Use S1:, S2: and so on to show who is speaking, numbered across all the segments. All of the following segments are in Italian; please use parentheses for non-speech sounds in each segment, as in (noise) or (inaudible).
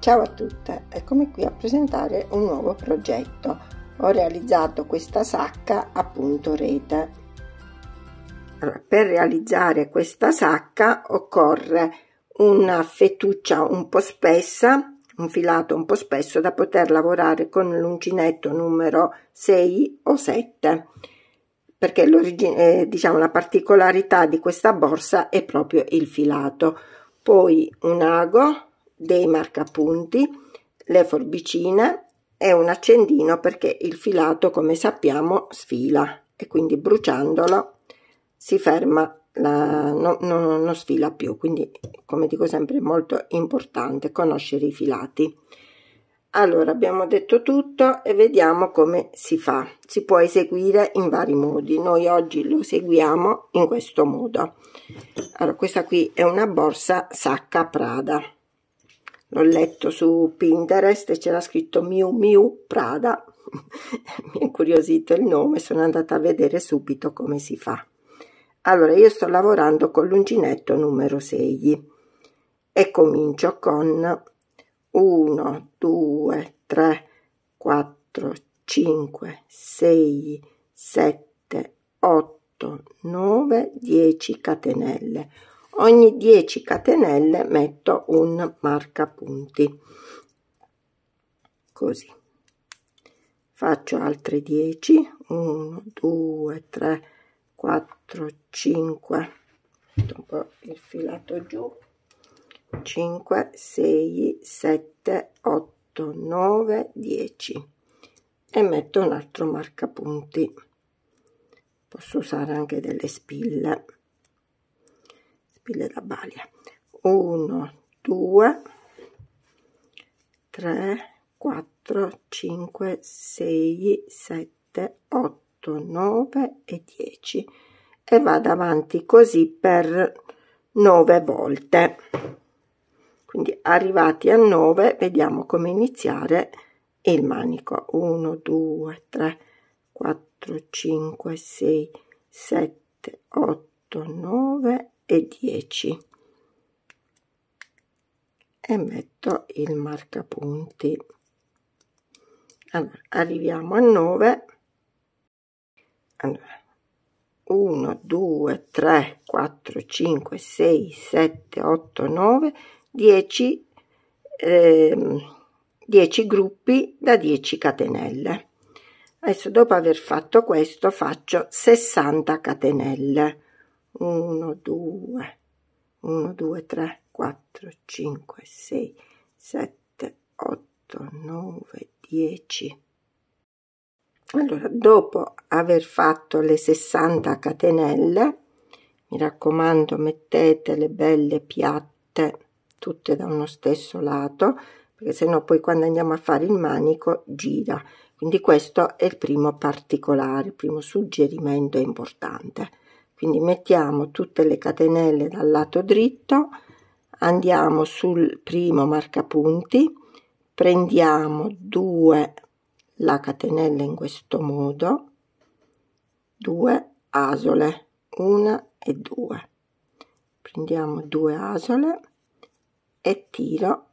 S1: Ciao a tutte, eccomi qui a presentare un nuovo progetto. Ho realizzato questa sacca a punto rete. Allora, per realizzare questa sacca occorre una fettuccia un po' spessa, un filato un po' spesso da poter lavorare con l'uncinetto numero 6 o 7 perché eh, diciamo la particolarità di questa borsa è proprio il filato poi un ago dei marcapunti, le forbicine e un accendino perché il filato come sappiamo sfila e quindi bruciandolo si ferma la, no, no, non sfila più. Quindi come dico sempre è molto importante conoscere i filati. Allora abbiamo detto tutto e vediamo come si fa. Si può eseguire in vari modi. Noi oggi lo eseguiamo in questo modo. Allora questa qui è una borsa sacca prada l'ho letto su Pinterest e c'era scritto Miu Miu Prada. (laughs) Mi è incuriosito il nome sono andata a vedere subito come si fa. Allora io sto lavorando con l'uncinetto numero 6 e comincio con 1 2 3 4 5 6 7 8 9 10 catenelle ogni 10 catenelle metto un marcapunti. Così. Faccio altre 10 1 2 3 4 5 un po' il filato giù. 5 6 7 8 9 10 e metto un altro marcapunti. Posso usare anche delle spille spille da balia. 1 2 3 4 5 6 7 8 9 e 10 e vado avanti così per 9 volte. Quindi arrivati a 9 vediamo come iniziare il manico. 1 2 3 4 5 6 7 8 9 e 10 e metto il marcapunti. Allora arriviamo a 9 allora 1 2 3 4 5 6 7 8 9 10 eh, 10 gruppi da 10 catenelle. Adesso dopo aver fatto questo faccio 60 catenelle 1 2 1 2 3 4 5 6 7 8 9 10 allora dopo aver fatto le 60 catenelle mi raccomando mettete le belle piatte tutte da uno stesso lato perché sennò poi quando andiamo a fare il manico gira. Quindi questo è il primo particolare il primo suggerimento importante quindi mettiamo tutte le catenelle dal lato dritto andiamo sul primo marcapunti prendiamo due la catenella in questo modo due asole una e due. Prendiamo due asole e tiro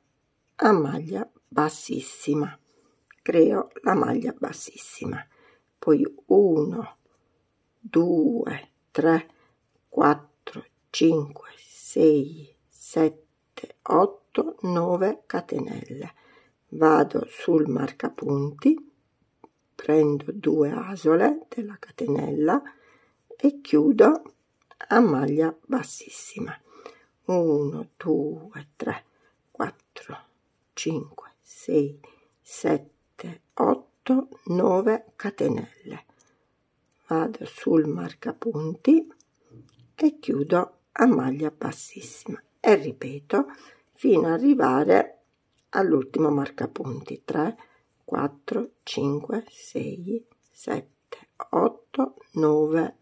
S1: a maglia bassissima. Creo la maglia bassissima. Poi 1 2 3 4 5 6 7 8 9 catenelle. Vado sul marcapunti prendo due asole della catenella e chiudo a maglia bassissima. 1 2 3 4 5 6 7 8 9 catenelle vado sul marcapunti e chiudo a maglia bassissima. E ripeto fino ad arrivare all'ultimo marcapunti. 3 4 5 6 7 8 9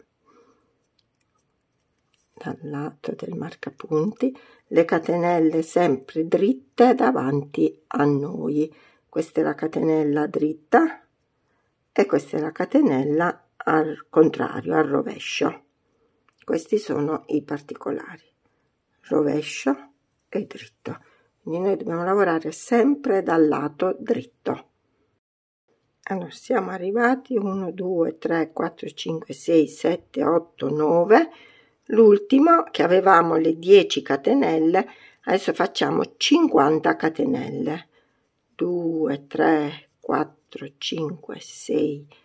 S1: dal lato del marcapunti le catenelle sempre dritte davanti a noi. Questa è la catenella dritta e questa è la catenella al contrario, al rovescio. Questi sono i particolari, rovescio e dritto. quindi noi dobbiamo lavorare sempre dal lato dritto. Allora siamo arrivati. 1 2 3 4 5 6 7 8 9 l'ultimo che avevamo le 10 catenelle adesso facciamo 50 catenelle. 2 3 4 5 6 7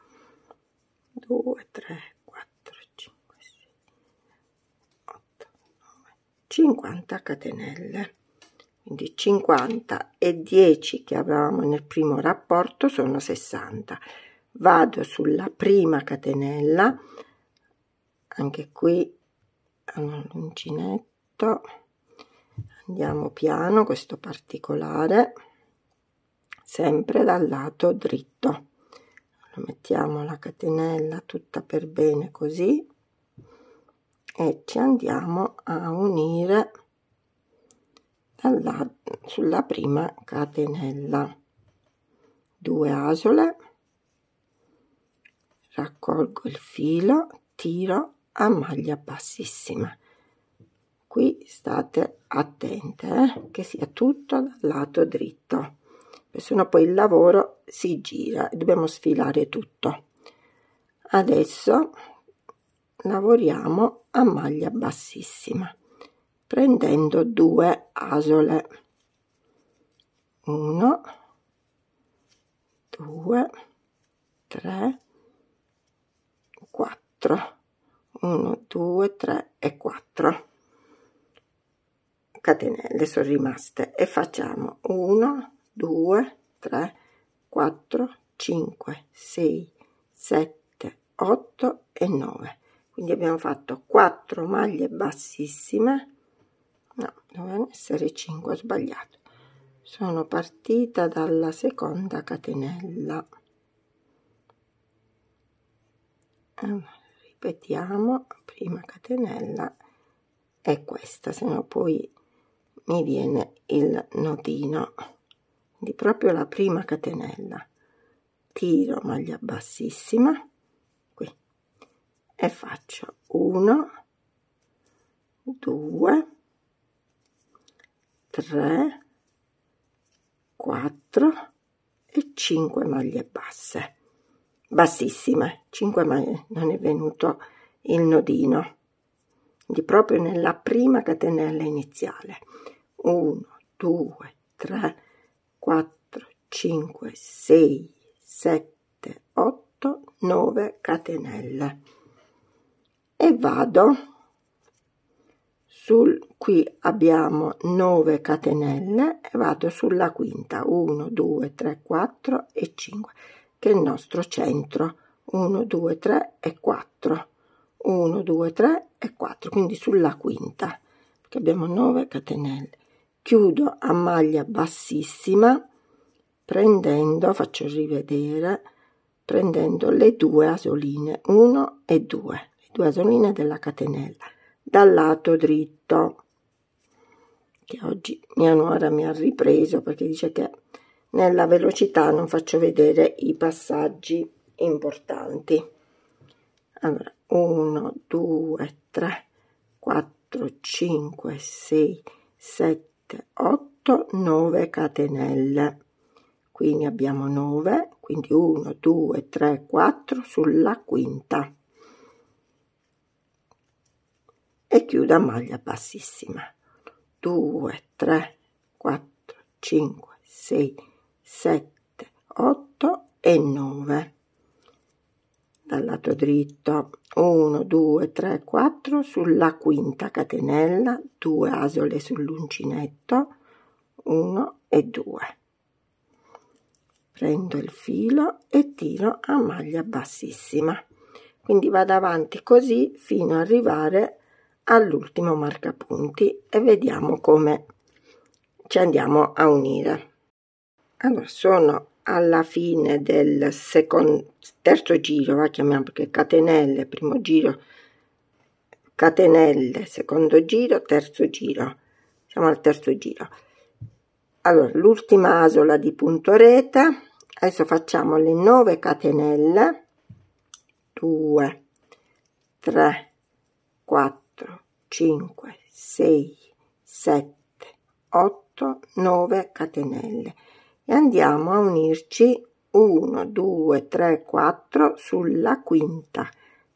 S1: 2 3 4 5 6 8 9 50 catenelle. Quindi 50 e 10 che avevamo nel primo rapporto sono 60 vado sulla prima catenella anche qui all'uncinetto andiamo piano questo particolare sempre dal lato dritto mettiamo la catenella tutta per bene così e ci andiamo a unire dalla, sulla prima catenella. 2 asole raccolgo il filo tiro a maglia bassissima. Qui state attente eh, che sia tutto dal lato dritto se no poi il lavoro si gira e dobbiamo sfilare tutto. Adesso lavoriamo a maglia bassissima prendendo due asole. 1 2 3 4 1 2 3 e 4 catenelle sono rimaste. E facciamo 1 2 3 4 5 6 7 8 e 9 quindi abbiamo fatto 4 maglie bassissime. No dovevano essere 5 ho sbagliato. Sono partita dalla seconda catenella. Allora, ripetiamo prima catenella è questa se no poi mi viene il nodino di proprio la prima catenella. Tiro maglia bassissima. Qui. E faccio 1 2 3 4 e 5 maglie basse. Bassissime 5 maglie non è venuto il nodino. Di proprio nella prima catenella iniziale. 1 2 3 4 5 6 7 8 9 catenelle. E vado. Sul qui abbiamo 9 catenelle e vado sulla quinta. 1 2 3 4 e 5 che è il nostro centro. 1 2 3 e 4 1 2 3 e 4 quindi sulla quinta perché abbiamo 9 catenelle chiudo a maglia bassissima prendendo faccio rivedere prendendo le due asoline 1 e 2 le due asoline della catenella dal lato dritto che oggi mia nuora mi ha ripreso perché dice che nella velocità non faccio vedere i passaggi importanti. Allora 1 2 3 4 5 6 7 8 9 catenelle. Qui ne abbiamo 9 quindi 1 2 3 4 sulla quinta. E chiudo a maglia bassissima. 2 3 4 5 6 7 8 e 9 dal lato dritto. 1 2 3 4 sulla quinta catenella 2 asole sull'uncinetto 1 e 2 prendo il filo e tiro a maglia bassissima. Quindi vado avanti così fino ad arrivare all'ultimo marcapunti e vediamo come ci andiamo a unire. Allora sono alla fine del secondo terzo giro va chiamiamo perché catenelle primo giro catenelle secondo giro terzo giro. Siamo al terzo giro. Allora l'ultima asola di punto rete. Adesso facciamo le 9 catenelle. 2 3 4 5 6 7 8 9 catenelle e andiamo a unirci. 1 2 3 4 sulla quinta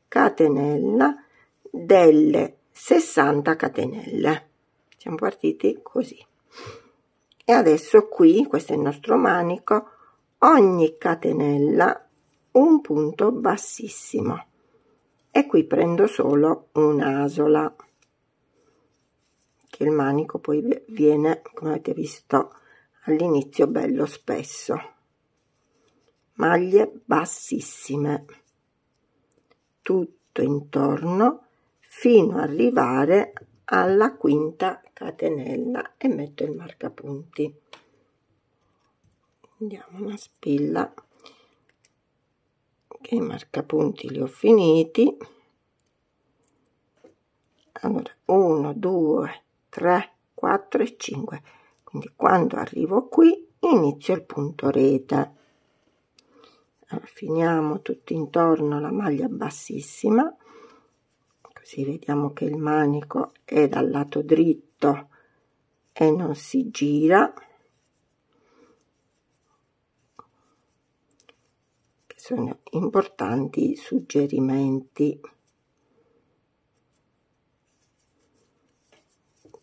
S1: catenella delle 60 catenelle. Siamo partiti così. E adesso qui questo è il nostro manico ogni catenella un punto bassissimo. E qui prendo solo un'asola che il manico poi viene come avete visto all'inizio bello spesso. Maglie bassissime. Tutto intorno fino ad arrivare alla quinta catenella e metto il marcapunti. Andiamo una spilla che i marcapunti li ho finiti. Allora 1 2 3 4 e 5 quindi quando arrivo qui inizio il punto rete. Allora, finiamo tutto intorno la maglia bassissima così vediamo che il manico è dal lato dritto e non si gira. Che sono importanti suggerimenti.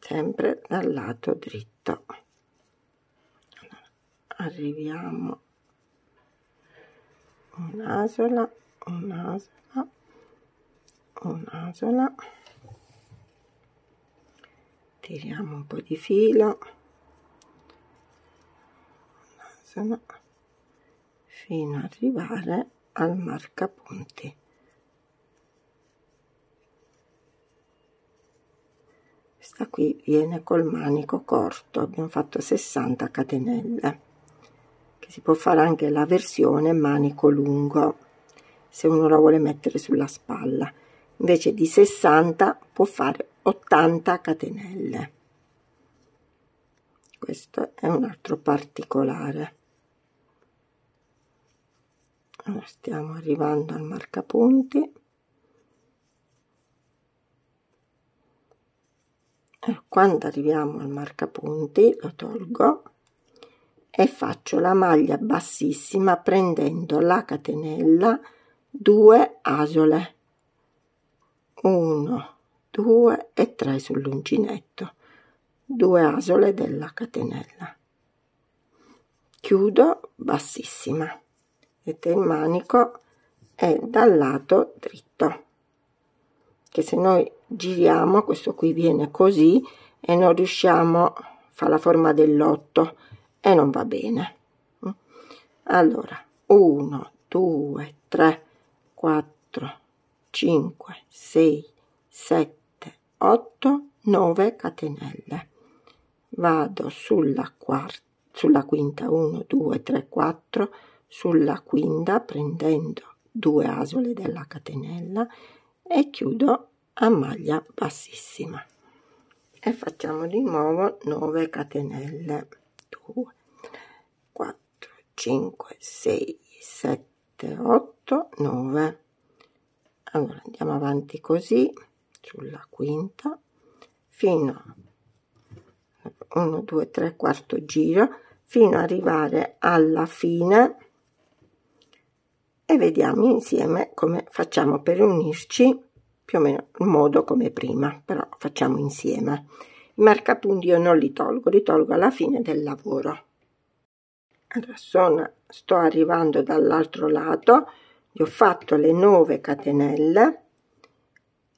S1: Sempre dal lato dritto arriviamo. Un'asola un'asola un'asola. Tiriamo un po' di filo. Un'asola. Fino ad arrivare al marcapunti questa qui viene col manico corto abbiamo fatto 60 catenelle si può fare anche la versione manico lungo se uno la vuole mettere sulla spalla. Invece di 60 può fare 80 catenelle. Questo è un altro particolare. Allora stiamo arrivando al marcapunti quando arriviamo al marcapunti lo tolgo e faccio la maglia bassissima prendendo la catenella 2 asole. 1 2 e 3 sull'uncinetto 2 asole della catenella. Chiudo bassissima. Vedete il manico è dal lato dritto che se noi giriamo questo qui viene così e non riusciamo a fare la forma dell'otto e non va bene. Allora 1 2 3 4 5 6 7 8 9 catenelle. Vado sulla quarta sulla quinta 1 2 3 4 sulla quinta prendendo due asole della catenella e chiudo a maglia bassissima. E facciamo di nuovo 9 catenelle. 2 4 5 6 7 8 9 allora andiamo avanti così sulla quinta fino 1 2 3 quarto giro fino ad arrivare alla fine e vediamo insieme come facciamo per unirci più o meno in modo come prima però facciamo insieme. I marcapunti io non li tolgo li tolgo alla fine del lavoro. Sono, sto arrivando dall'altro lato gli ho fatto le 9 catenelle.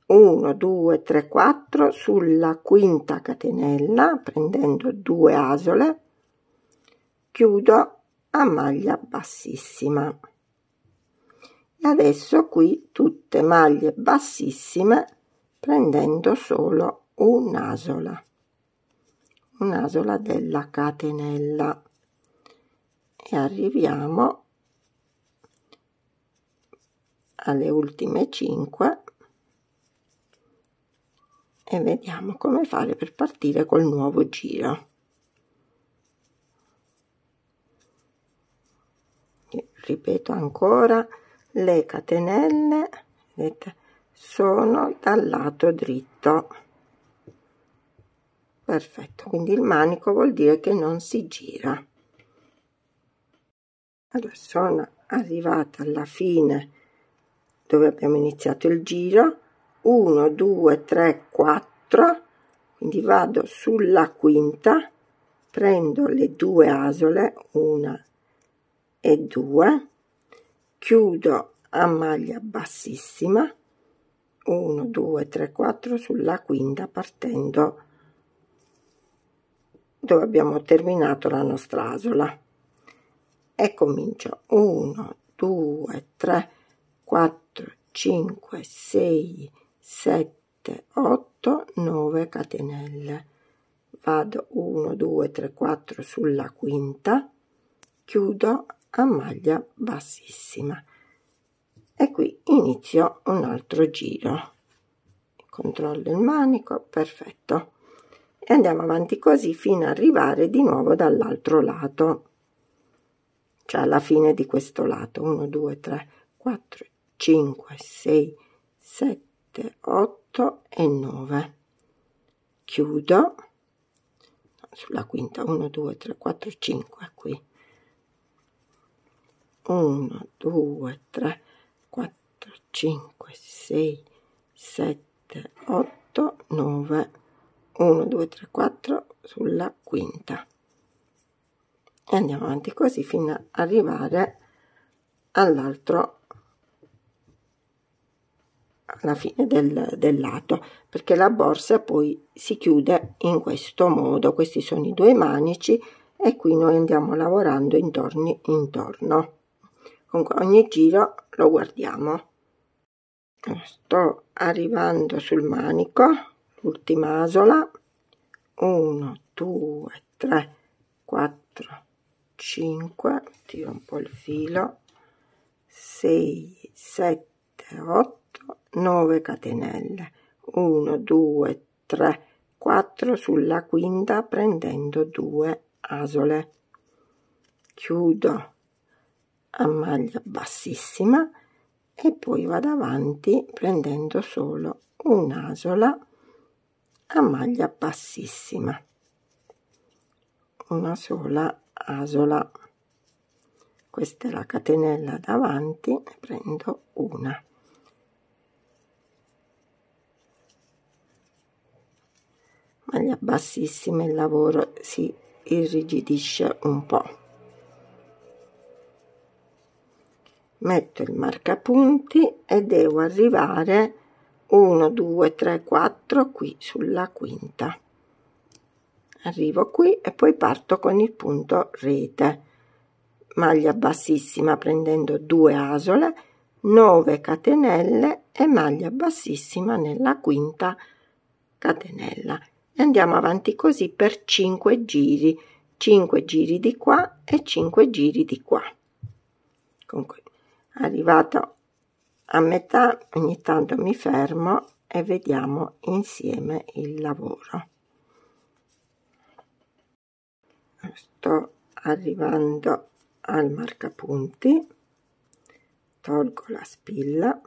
S1: 1 2 3 4 sulla quinta catenella prendendo due asole chiudo a maglia bassissima e adesso qui tutte maglie bassissime prendendo solo un'asola un'asola della catenella. E arriviamo alle ultime 5 e vediamo come fare per partire col nuovo giro. Ripeto ancora le catenelle vedete sono dal lato dritto. Perfetto quindi il manico vuol dire che non si gira. Allora sono arrivata alla fine dove abbiamo iniziato il giro. 1 2 3 4 quindi vado sulla quinta prendo le due asole una e 2 chiudo a maglia bassissima. 1 2 3 4 sulla quinta partendo dove abbiamo terminato la nostra asola. E comincio. 1 2 3 4 5 6 7 8 9 catenelle. Vado 1 2 3 4 sulla quinta. Chiudo a maglia bassissima. E qui inizio un altro giro. Controllo il manico perfetto. E andiamo avanti così fino ad arrivare di nuovo dall'altro lato. Cioè alla fine di questo lato. 1 2 3 4 5 6 7 8 e 9 chiudo. Sulla quinta. 1 2 3 4 5 qui 1 2 3 4 5 6 7 8 9 1 2 3 4 sulla quinta. E andiamo avanti così fino ad arrivare all'altro alla fine del, del lato perché la borsa poi si chiude in questo modo. Questi sono i due manici e qui noi andiamo lavorando intorno intorno comunque ogni giro lo guardiamo. Sto arrivando sul manico l'ultima asola. 1 2 3 4 5 tiro un po il filo. 6 7 8 9 catenelle. 1 2 3 4 sulla quinta prendendo 2 asole. Chiudo a maglia bassissima e poi vado avanti prendendo solo un'asola a maglia bassissima. Una sola asola. Questa è la catenella davanti ne prendo una. Maglia bassissima il lavoro si irrigidisce un po' metto il marcapunti e devo arrivare 1 2 3 4 qui sulla quinta. Arrivo qui e poi parto con il punto rete. Maglia bassissima prendendo 2 asole 9 catenelle e maglia bassissima nella quinta catenella. E andiamo avanti così per 5 giri. 5 giri di qua e 5 giri di qua. Comunque arrivato a metà ogni tanto mi fermo e vediamo insieme il lavoro. Sto arrivando al marcapunti tolgo la spilla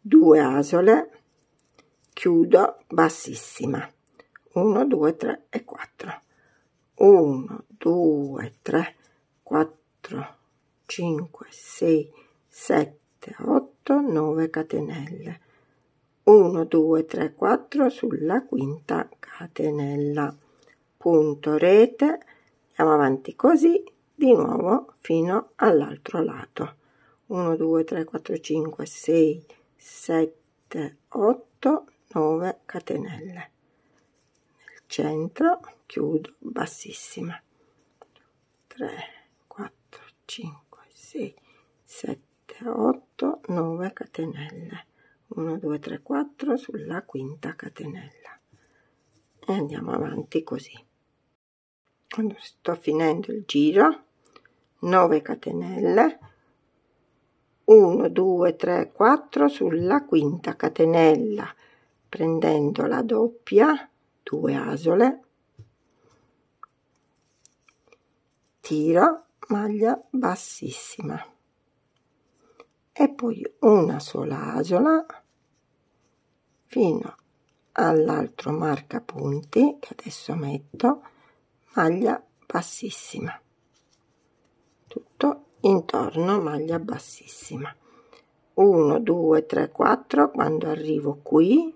S1: due asole chiudo bassissima 1 2 3 e 4 1 2 3 4 5 6 7 8 9 catenelle. 1 2 3 4 sulla quinta catenella. Punto rete. Andiamo avanti così di nuovo fino all'altro lato. 1 2 3 4 5 6 7 8 9 catenelle. Nel centro chiudo bassissima. 3 4 5 6 7 8 9 catenelle. 1 2 3 4 sulla quinta catenella. E andiamo avanti così. Allora, sto finendo il giro 9 catenelle. 1 2 3 4 sulla quinta catenella. Prendendo la doppia 2 asole. Tiro maglia bassissima. E poi una sola asola fino all'altro marcapunti che adesso metto maglia bassissima. Tutto intorno maglia bassissima. 1 2 3 4 quando arrivo qui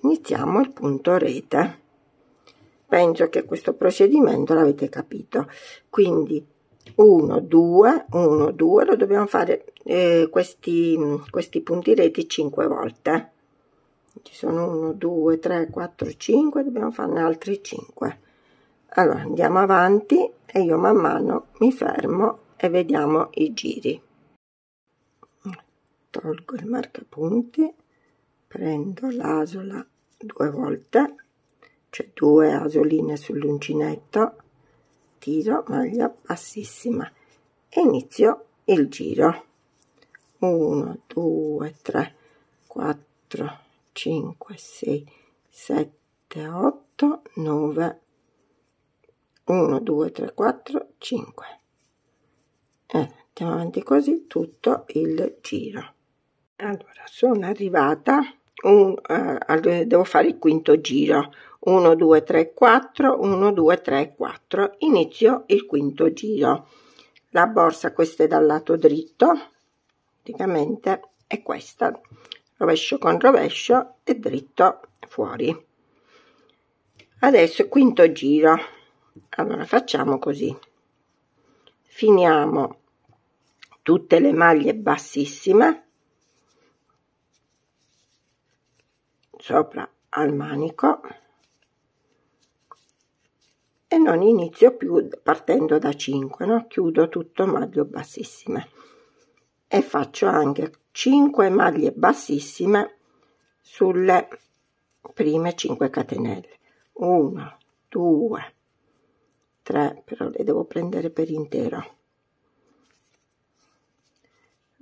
S1: iniziamo il punto rete penso che questo procedimento l'avete capito. Quindi 1 2 1 2 lo dobbiamo fare eh, questi questi punti reti 5 volte. Ci sono 1 2 3 4 5 dobbiamo farne altri 5 allora andiamo avanti e io man mano mi fermo e vediamo i giri. Tolgo il marcapunti prendo l'asola due volte cioè due asoline sull'uncinetto tiro maglia bassissima. E inizio il giro. 1 2 3 4 5 6 7 8 9 1 2 3 4 5 e andiamo avanti così tutto il giro. Allora sono arrivata un, eh, devo fare il quinto giro. 1 2 3 4 1 2 3 4 inizio il quinto giro. La borsa questa è dal lato dritto praticamente è questa. Rovescio con rovescio e dritto fuori. Adesso quinto giro. Allora facciamo così. Finiamo tutte le maglie bassissime sopra al manico e non inizio più partendo da 5 no? chiudo tutto maglie bassissime e faccio anche 5 maglie bassissime sulle prime 5 catenelle. 1 2 3 però le devo prendere per intero.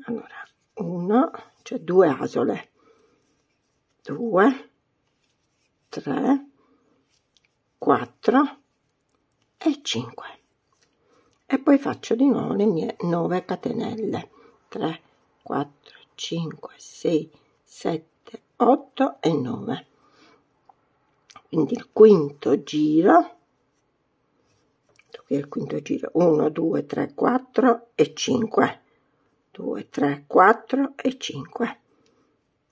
S1: Allora 1 cioè 2 asole 2 3 4 e 5 e poi faccio di nuovo le mie 9 catenelle. 3 4 5 6 7 8 e 9 quindi il quinto giro. Qui è il quinto giro? 1 2 3 4 e 5 2 3 4 e 5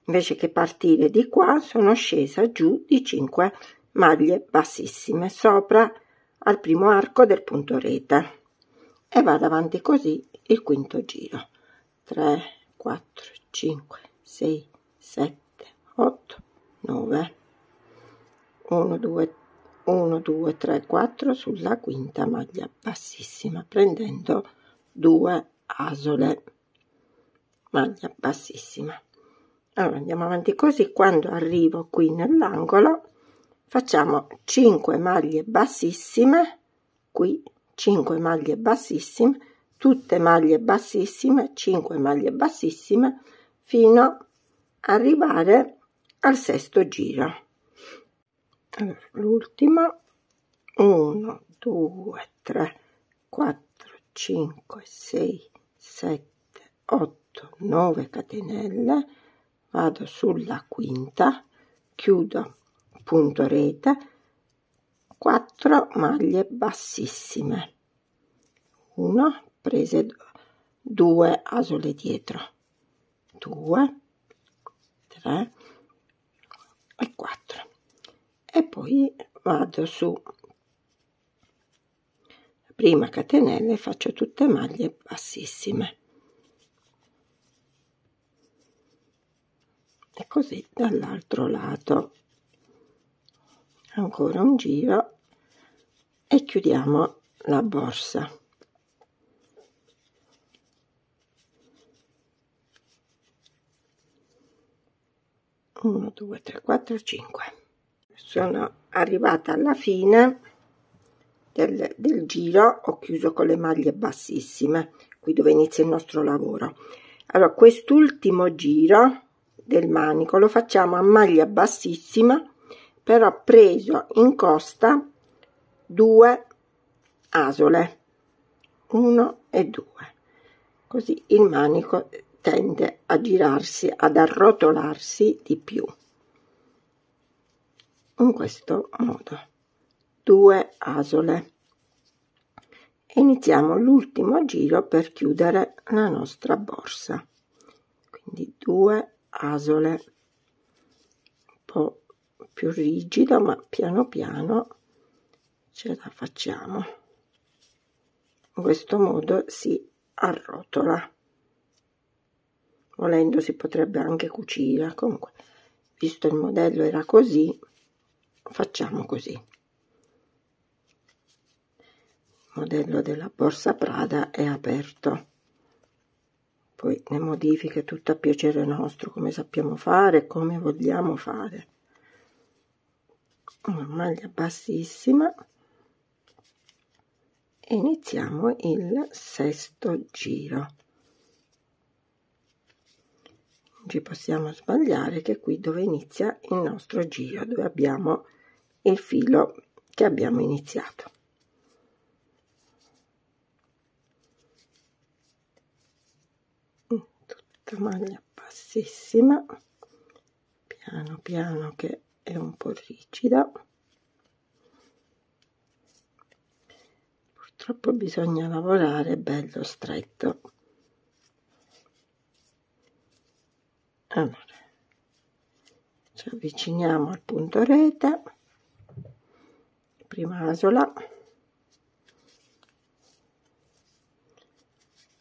S1: invece che partire di qua sono scesa giù di 5 maglie bassissime sopra al primo arco del punto rete. E vado avanti così il quinto giro. 3 4 5 6 7 8 9 1 2 1 2 3 4 sulla quinta maglia bassissima prendendo 2 asole. Maglia bassissima allora andiamo avanti così. Quando arrivo qui nell'angolo facciamo 5 maglie bassissime qui 5 maglie bassissime tutte maglie bassissime 5 maglie bassissime fino ad arrivare al sesto giro. Allora, l'ultimo 1 2 3 4 5 6 7 8 9 catenelle vado sulla quinta chiudo punto rete 4 maglie bassissime. 1 prese 2 asole dietro. 2 3 e 4 e poi vado su. Prima catenella e faccio tutte maglie bassissime e così dall'altro lato. Ancora un giro e chiudiamo la borsa. 1 2 3 4 5 sono arrivata alla fine del, del giro ho chiuso con le maglie bassissime qui dove inizia il nostro lavoro. Allora quest'ultimo giro del manico. Lo facciamo a maglia bassissima però preso in costa due asole 1 e 2 così il manico tende a girarsi ad arrotolarsi di più. In questo modo. Due asole. Iniziamo l'ultimo giro per chiudere la nostra borsa. Quindi due asole. Un po più rigido ma piano piano ce la facciamo. In questo modo si arrotola. Volendo si potrebbe anche cucire. Comunque visto il modello era così facciamo così. Il modello della borsa Prada è aperto poi le modifiche tutto a piacere nostro come sappiamo fare come vogliamo fare. Una maglia bassissima. E iniziamo il sesto giro. Non ci possiamo sbagliare che qui dove inizia il nostro giro dove abbiamo il filo che abbiamo iniziato tutta maglia bassissima. Piano piano che è un po' rigida. Purtroppo bisogna lavorare bello stretto. Allora ci avviciniamo al punto rete. Prima asola.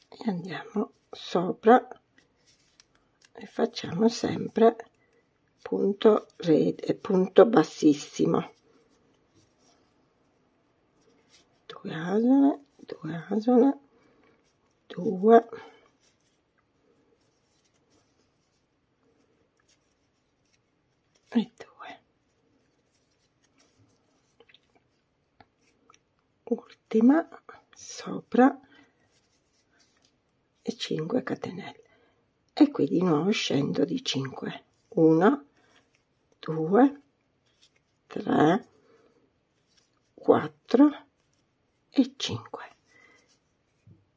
S1: E andiamo sopra e facciamo sempre punto rete punto bassissimo. Due asole due asole due. E due. Ultima sopra e 5 catenelle e qui di nuovo scendo di 5 1 2 3 4 e 5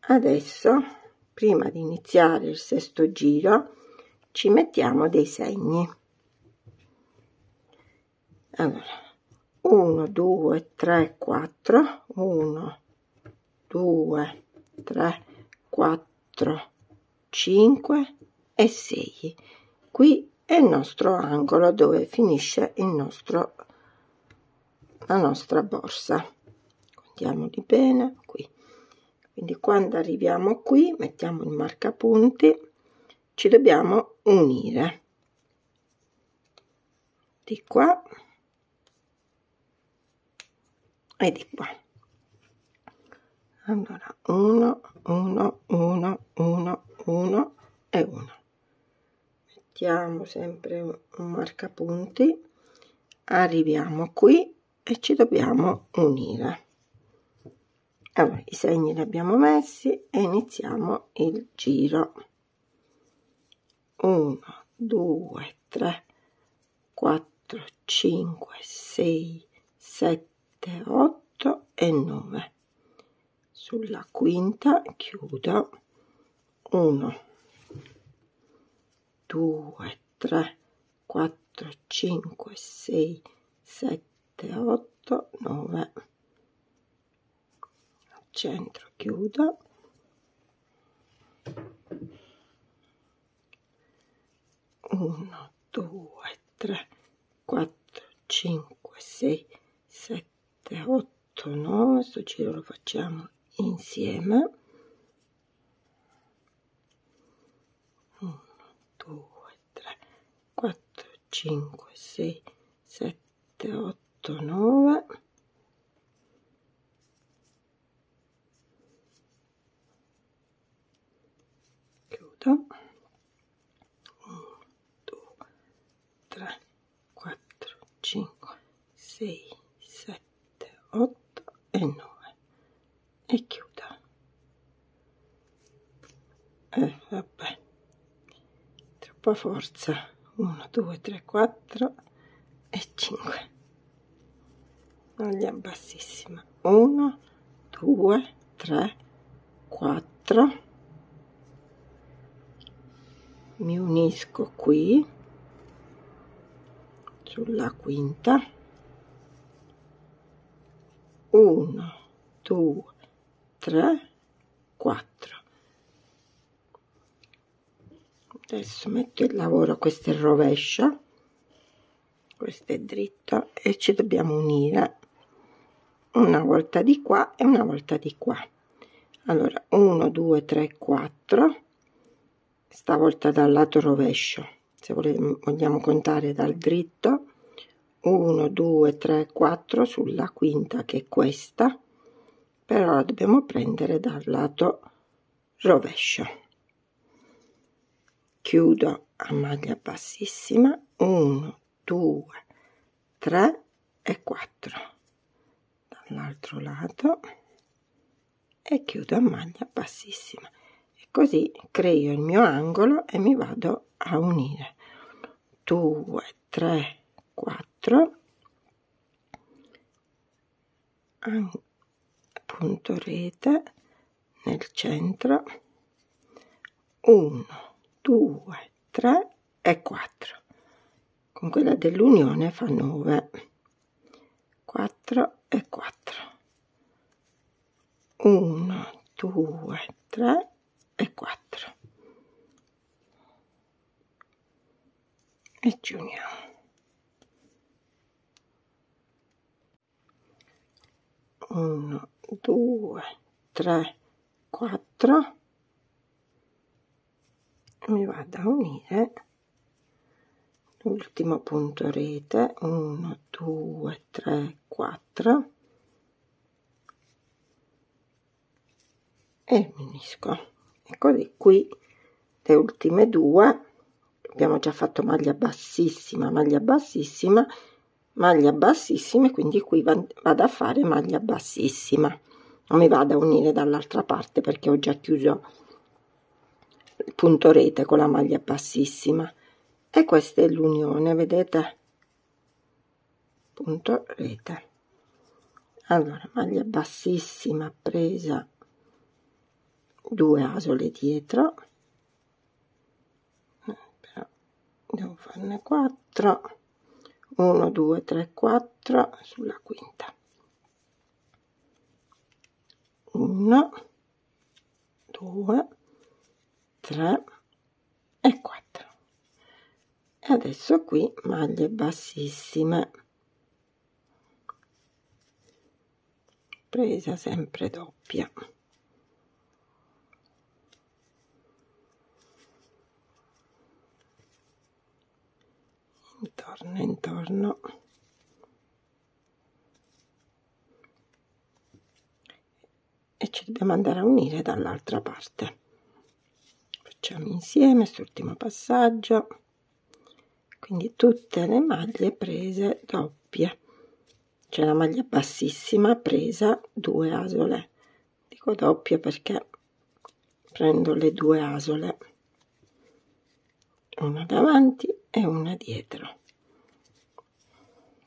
S1: adesso prima di iniziare il sesto giro ci mettiamo dei segni. Allora 1 2 3 4 1 2 3 4 5 e 6 qui è il nostro angolo dove finisce il nostro la nostra borsa. Contiamoli bene qui. Quindi quando arriviamo qui mettiamo il marcapunti ci dobbiamo unire. Di qua e di qua. Allora 1 1 1 1 1 e 1 mettiamo sempre un marcapunti arriviamo qui e ci dobbiamo unire. Allora i segni li abbiamo messi e iniziamo il giro. 1 2 3 4 5 6 7 8 e 9 sulla quinta chiudo. 1 2 3 4 5 6 7 8 9 al centro chiudo. 1 2 3 4 5 6 7 8 9 sto giro lo facciamo insieme 1 2 3 4 5 6 7 8 9 chiudo. 1 2 3 6 7 8 e 9 e chiudo eh vabbè. Troppa forza 1 2 3 4 e 5 maglia bassissima. 1 2 3 4 mi unisco qui sulla quinta. 1 2 3 4 adesso metto il lavoro questo è il rovescio questo è dritto e ci dobbiamo unire. Una volta di qua e una volta di qua. Allora 1 2 3 4 stavolta dal lato rovescio se vogliamo contare dal dritto. 1 2 3 4 sulla quinta che è questa. Però la dobbiamo prendere dal lato rovescio chiudo a maglia bassissima. 1 2 3 e 4 dall'altro lato. E chiudo a maglia bassissima. E così creo il mio angolo e mi vado a unire. 2 3 4 punto rete nel centro. 1 2 3 e 4 con quella dell'unione fa 9 4 e 4 1 2 3 e 4 e ci uniamo. 1 2 3 4 mi vado a unire. L'ultimo punto rete 1 2 3 4 e mi unisco e così qui le ultime due. Abbiamo già fatto maglia bassissima maglia bassissima maglia bassissima quindi qui vado a fare maglia bassissima. Non mi vado a unire dall'altra parte perché ho già chiuso punto rete con la maglia bassissima. E questa è l'unione vedete? Punto rete. Allora maglia bassissima presa due asole dietro. Devo farne 4 1 2 3 4 sulla quinta. 1 2 3 e 4 e adesso qui maglie bassissime. Presa sempre doppia. Intorno intorno. E ci dobbiamo andare a unire dall'altra parte facciamo insieme quest'ultimo passaggio. Quindi tutte le maglie prese doppie. C'è la maglia bassissima presa due asole. Dico doppie perché prendo le due asole. Una davanti e una dietro.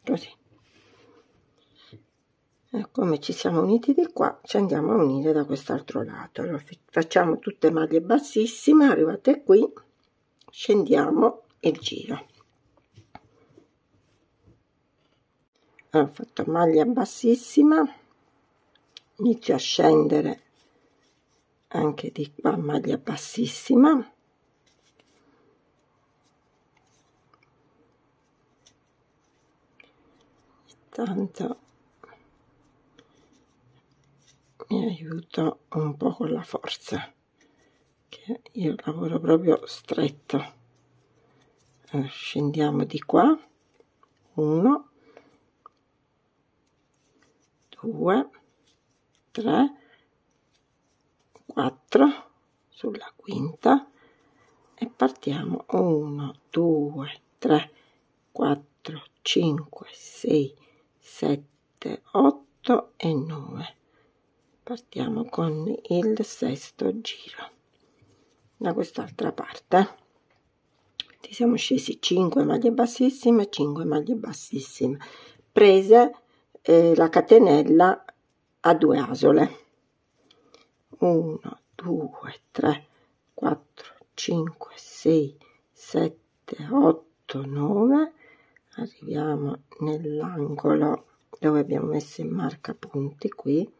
S1: Così come ci siamo uniti di qua ci andiamo a unire da quest'altro lato. Allora facciamo tutte maglie bassissime arrivate qui scendiamo il giro. Ho fatto maglia bassissima inizio a scendere anche di qua maglia bassissima. Tanto mi aiuto un po' con la forza che io lavoro proprio stretto. Allora, scendiamo di qua. 1 2 3 4 sulla quinta e partiamo. 1 2 3 4 5 6 7 8 e 9 partiamo con il sesto giro. Da quest'altra parte. Ti siamo scesi 5 maglie bassissime 5 maglie bassissime. Prese eh, la catenella a due asole. 1 2 3 4 5 6 7 8 9 arriviamo nell'angolo dove abbiamo messo in marca punti qui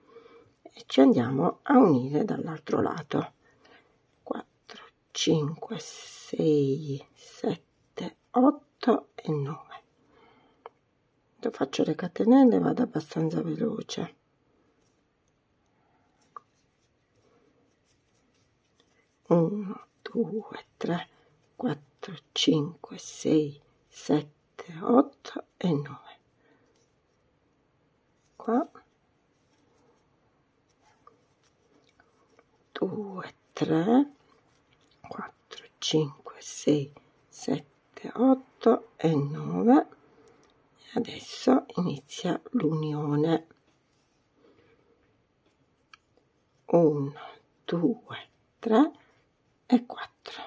S1: e ci andiamo a unire dall'altro lato. 4 5 6 7 8 e 9 Quando faccio le catenelle vado abbastanza veloce. Uno due tre quattro cinque sei sette otto e nove. Qua 2 3 4 5 6 7 8 e 9 e adesso inizia l'unione. 1 2 3 e 4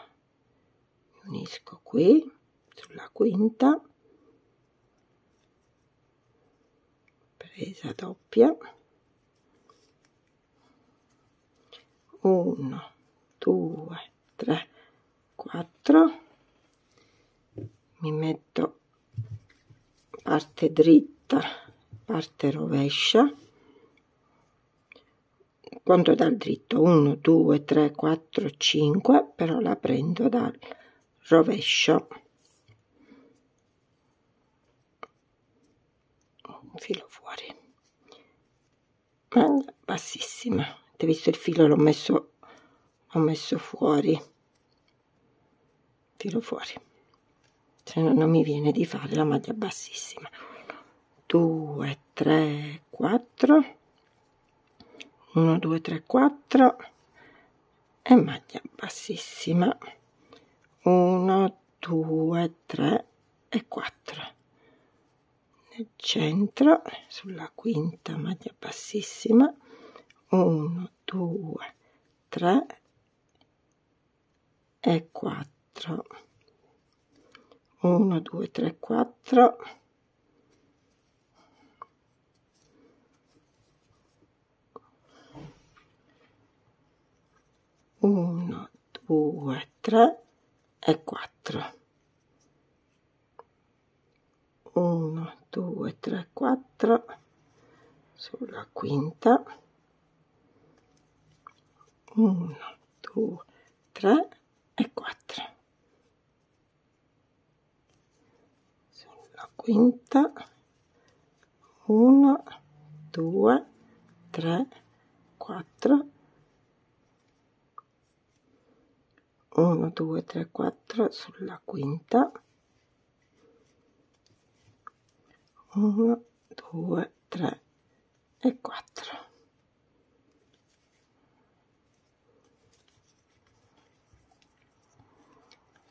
S1: unisco qui sulla quinta. Presa doppia 1 2 3 4 mi metto parte dritta parte rovescia. Conto dal dritto. 1 2 3 4 5 però la prendo dal rovescio. Filo fuori. Bassissima avete visto il filo l'ho messo l'ho messo fuori. Tiro fuori. Se no non mi viene di fare la maglia bassissima. 2 3 4 1 2 3 4 e maglia bassissima. 1 2 3 e 4 nel centro sulla quinta maglia bassissima 1 2 3 e 4 1 2 3 4 1 2 3 e 4 1 2 3 4 sulla quinta 1 2 3 e 4 sulla quinta. 1 2 3 4 1 2 3 4 sulla quinta. 1 2 3 e 4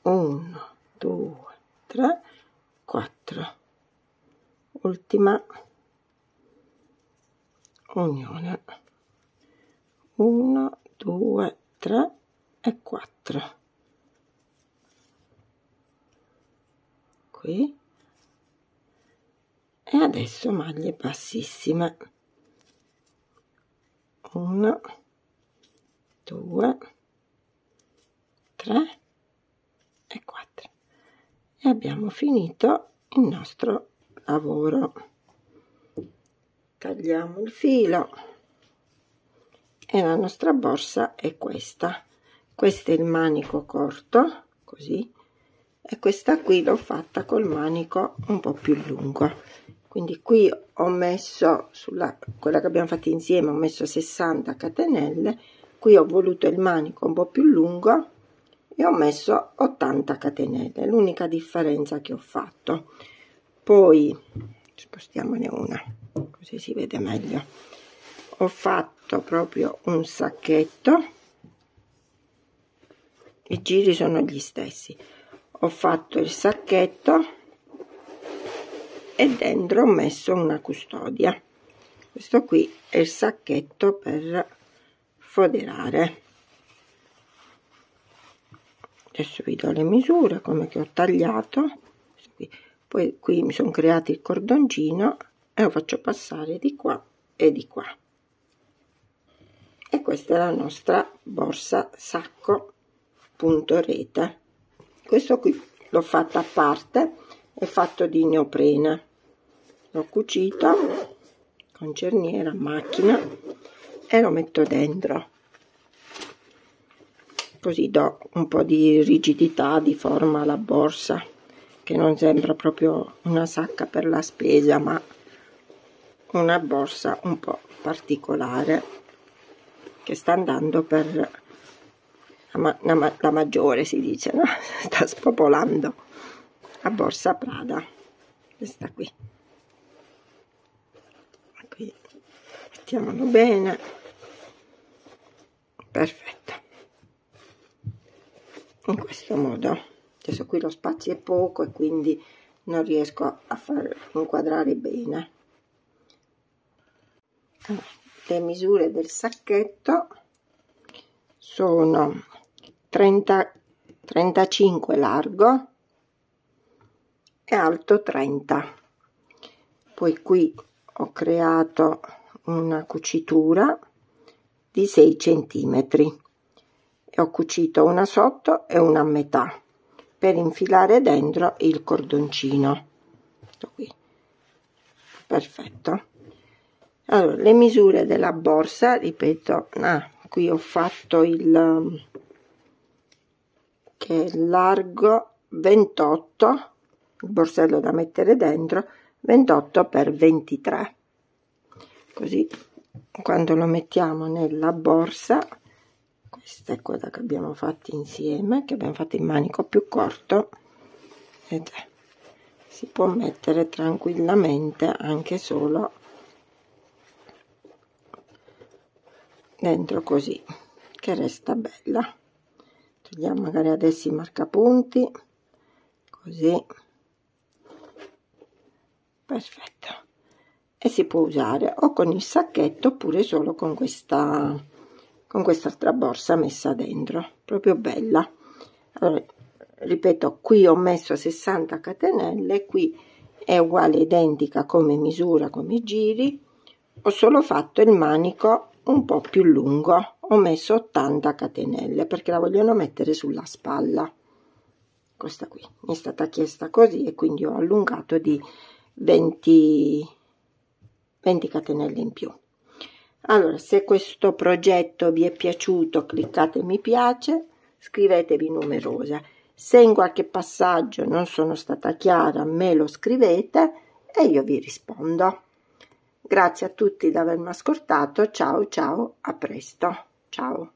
S1: 1 2 3 4 ultima unione. 1 2 3 e 4 qui. E adesso maglie bassissime. 1 2 3 e 4 e abbiamo finito il nostro lavoro. Tagliamo il filo. E la nostra borsa è questa. Questo è il manico corto così. E questa qui l'ho fatta col manico un po più lungo. Quindi qui ho messo sulla quella che abbiamo fatto insieme ho messo 60 catenelle. Qui ho voluto il manico un po più lungo e ho messo 80 catenelle l'unica differenza che ho fatto. Poi spostiamone una così si vede meglio. Ho fatto proprio un sacchetto. I giri sono gli stessi. Ho fatto il sacchetto e dentro ho messo una custodia. Questo qui è il sacchetto per foderare adesso vi do le misure come che ho tagliato. Poi qui mi sono creato il cordoncino e lo faccio passare di qua e di qua. E questa è la nostra borsa sacco punto rete. Questo qui l'ho fatto a parte è fatto di neoprene. L'ho cucito con cerniera macchina e lo metto dentro così do un po' di rigidità di forma alla borsa che non sembra proprio una sacca per la spesa ma una borsa un po' particolare che sta andando per la, la, la maggiore si dice no? (laughs) sta spopolando la borsa Prada questa qui. Qui mettiamolo bene. Perfetto in questo modo. Adesso qui lo spazio è poco e quindi non riesco a far inquadrare bene. Le misure del sacchetto sono 30 35 largo e alto 30 poi qui ho creato una cucitura di 6 centimetri ho cucito una sotto e una a metà per infilare dentro il cordoncino. Qui. Perfetto. Allora le misure della borsa ripeto ah, qui ho fatto il che è largo 28 il borsello da mettere dentro 28 per 23 così quando lo mettiamo nella borsa questa è quella che abbiamo fatto insieme che abbiamo fatto in manico più corto. Ed è. Si può mettere tranquillamente anche solo dentro così che resta bella. Togliamo magari adesso i marcapunti così. Perfetto. E si può usare o con il sacchetto oppure solo con questa con quest'altra borsa messa dentro proprio bella. Allora, ripeto qui ho messo 60 catenelle qui è uguale identica come misura come giri. Ho solo fatto il manico un po più lungo ho messo 80 catenelle perché la vogliono mettere sulla spalla. Questa qui mi è stata chiesta così e quindi ho allungato di 20, 20 catenelle in più allora se questo progetto vi è piaciuto cliccate mi piace scrivetevi numerosa. Se in qualche passaggio non sono stata chiara me lo scrivete e io vi rispondo. Grazie a tutti di avermi ascoltato ciao ciao a presto ciao